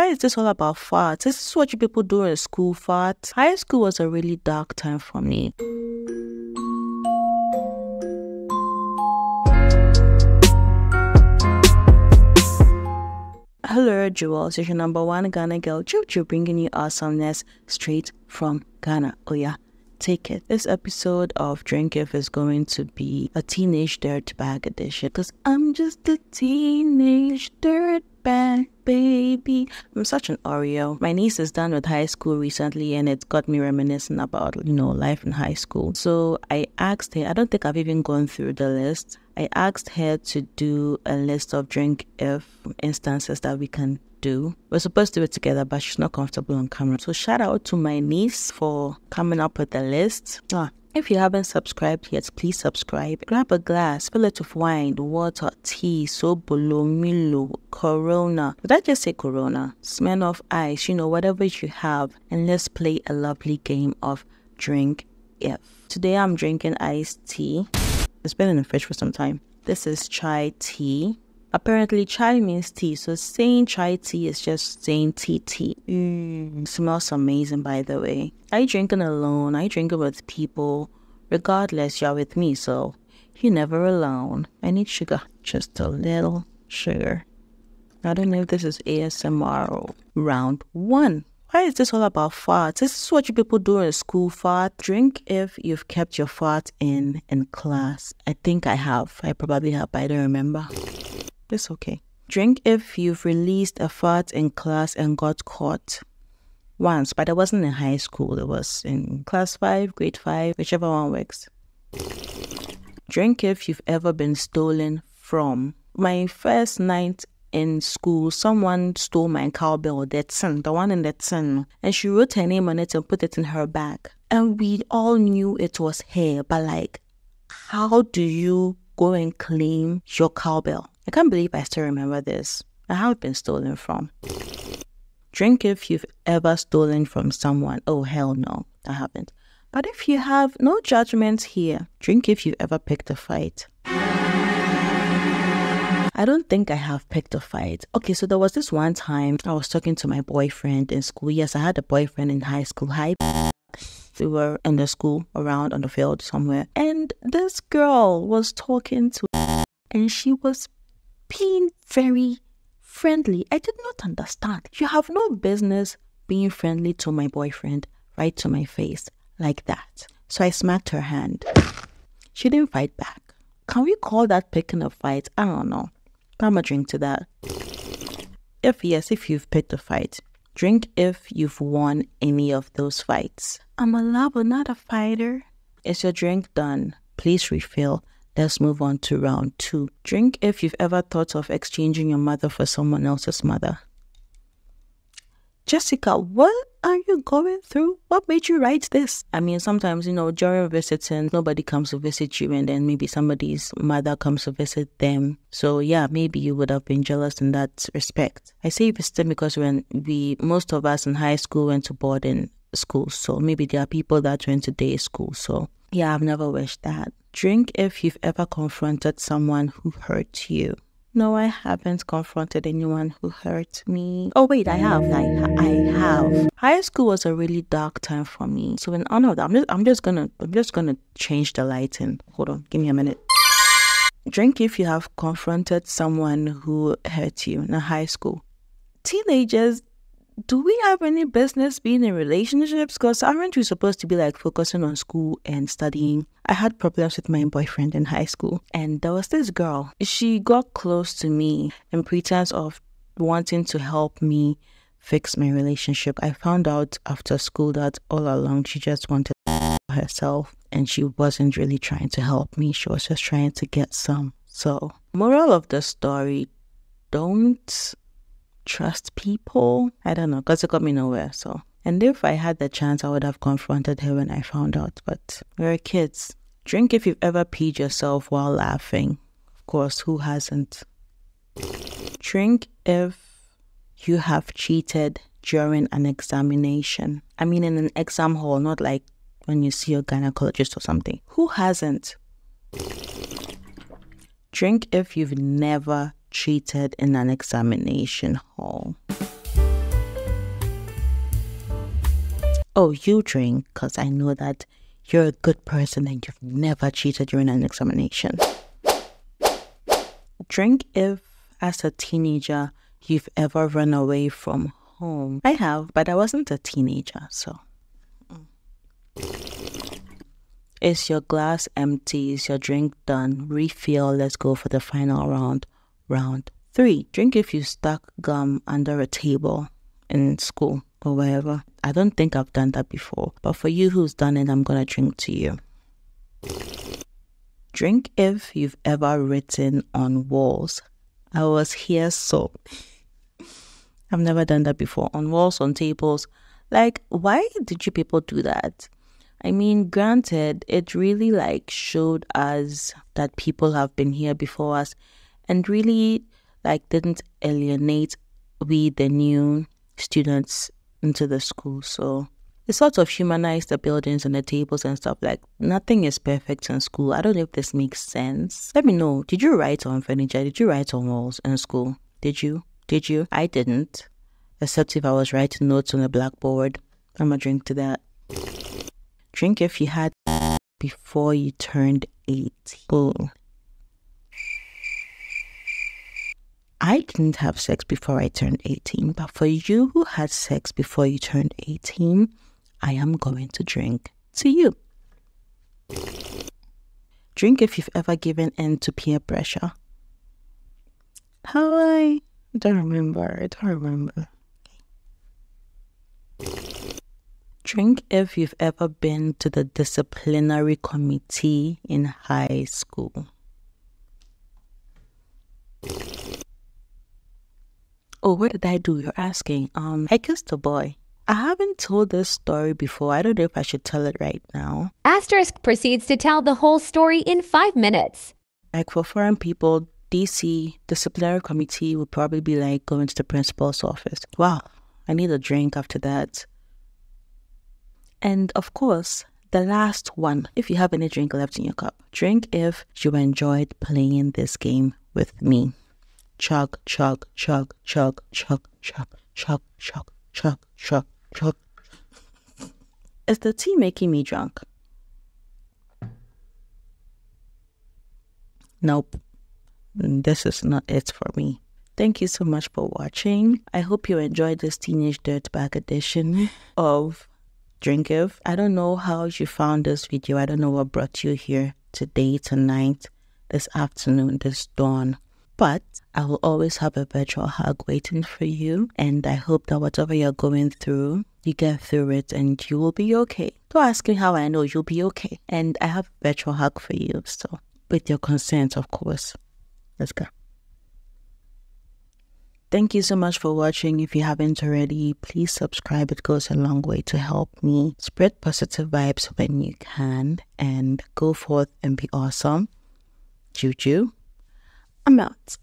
Why is this all about farts? This is what you people do in school, farts. High school was a really dark time for me. Hello, Jewels. It's your number one Ghana girl, Juuju, bringing you awesomeness straight from Ghana. Oh, yeah, take it. This episode of Drink If is going to be a teenage dirtbag edition because I'm just a teenage dirtbag baby. I'm such an Oreo. My niece is done with high school recently and it's got me reminiscing about, you know, life in high school. So I asked her, I don't think I've even gone through the list. I asked her to do a list of drink if instances that we can do. We're supposed to do it together, but she's not comfortable on camera. So shout out to my niece for coming up with the list. Ah, if you haven't subscribed yet, please subscribe. Grab a glass, fill it with wine, water, tea, sobolo, Milo, Corona. Did I just say Corona? Smell of ice, you know, whatever you have. And let's play a lovely game of drink if. Today I'm drinking iced tea. It's been in the fridge for some time. This is chai tea. Apparently, chai means tea, so saying chai tea is just saying tea tea. Mm, smells amazing, by the way. I drink it alone, I drink it with people. Regardless, you're with me, so you're never alone. I need sugar, just a little sugar. I don't know if this is ASMR round one. Why is this all about farts? This is what you people do in school, fart. Drink if you've kept your fart in in class. I think I have. I probably have, but I don't remember. It's okay. Drink if you've released a fart in class and got caught. Once, but it wasn't in high school. It was in class five, grade five, whichever one works. Drink if you've ever been stolen from. My first night in school, someone stole my cowbell, that son, the one in that son, and she wrote her name on it and put it in her bag. And we all knew it was her, but like, how do you go and claim your cowbell? I can't believe I still remember this. I have been stolen from. Drink if you've ever stolen from someone. Oh, hell no, I haven't. But if you have, no judgment here. Drink if you've ever picked a fight. I don't think I have picked a fight. Okay, so there was this one time I was talking to my boyfriend in school. Yes, I had a boyfriend in high school. Hi. We were in the school around on the field somewhere. And this girl was talking to and she was being very friendly. I did not understand. You have no business being friendly to my boyfriend right to my face like that. So I smacked her hand. She didn't fight back. Can we call that picking a fight? I don't know. I'm a drink to that. If yes, if you've picked a fight, drink if you've won any of those fights. I'm a lover, not a fighter. Is your drink done? Please refill. Let's move on to round two. Drink if you've ever thought of exchanging your mother for someone else's mother. Jessica, what are you going through? What made you write this? I mean, sometimes, you know, during visiting, nobody comes to visit you, and then maybe somebody's mother comes to visit them. So, yeah, maybe you would have been jealous in that respect. I say visiting because when we, most of us in high school went to boarding school, so maybe there are people that went to day school. So, yeah, I've never wished that. Drink if you've ever confronted someone who hurt you. No, I haven't confronted anyone who hurt me. Oh wait, I have. I, I have. High school was a really dark time for me. So in honor of that, I'm just I'm just gonna I'm just gonna change the lighting. Hold on, give me a minute. Drink if you have confronted someone who hurt you in high school. Teenagers do we have any business being in relationships? Because aren't we supposed to be like focusing on school and studying? I had problems with my boyfriend in high school, and there was this girl. She got close to me in pretense of wanting to help me fix my relationship. I found out after school that all along she just wanted herself and she wasn't really trying to help me. She was just trying to get some. So, moral of the story don't trust people. I don't know, because it got me nowhere. So, and if I had the chance, I would have confronted her when I found out. But we're kids. Drink if you've ever peed yourself while laughing. Of course, who hasn't? Drink if you have cheated during an examination. I mean, in an exam hall, not like when you see a gynecologist or something. Who hasn't? Drink if you've never cheated in an examination hall. Oh, you drink because I know that you're a good person and you've never cheated during an examination. Drink if, as a teenager, you've ever run away from home. I have, but I wasn't a teenager, so. Is your glass empty? Is your drink done? Refill. Let's go for the final round. Round three. Drink if you stuck gum under a table in school or wherever. I don't think I've done that before, but for you who's done it, I'm gonna drink to you. Drink if you've ever written on walls. I was here, so I've never done that before. On walls, on tables. Like, why did you people do that? I mean, granted, it really like showed us that people have been here before us and really like didn't alienate we the new students into the school. So it sort of humanized the buildings and the tables and stuff. Like nothing is perfect in school. I don't know if this makes sense. Let me know. Did you write on furniture? Did you write on walls in school? Did you? Did you? I didn't. Except if I was writing notes on a blackboard. I'm gonna drink to that. Drink if you had before you turned 18. I didn't have sex before I turned 18, but for you who had sex before you turned 18, I am going to drink to you. Drink if you've ever given in to peer pressure. How I don't remember. I don't remember. Drink if you've ever been to the disciplinary committee in high school. Oh, what did I do? You're asking. Um, I kissed a boy. I haven't told this story before. I don't know if I should tell it right now. Asterisk proceeds to tell the whole story in five minutes. Like for foreign people, DC disciplinary committee would probably be like going to the principal's office. Wow, I need a drink after that. And of course, the last one, if you have any drink left in your cup, drink if you enjoyed playing this game with me chug, chug, chug, chug, chug, chug, chug, chug, chug, chug, chug. Is the tea making me drunk? Nope. This is not it for me. Thank you so much for watching. I hope you enjoyed this Teenage Dirtbag edition of Drink If. I don't know how you found this video. I don't know what brought you here today, tonight, this afternoon, this dawn. But I will always have a virtual hug waiting for you. And I hope that whatever you're going through, you get through it and you will be okay. Don't ask me how I know you'll be okay. And I have a virtual hug for you. So, with your consent, of course. Let's go. Thank you so much for watching. If you haven't already, please subscribe. It goes a long way to help me spread positive vibes when you can and go forth and be awesome. Juuju. I'm out.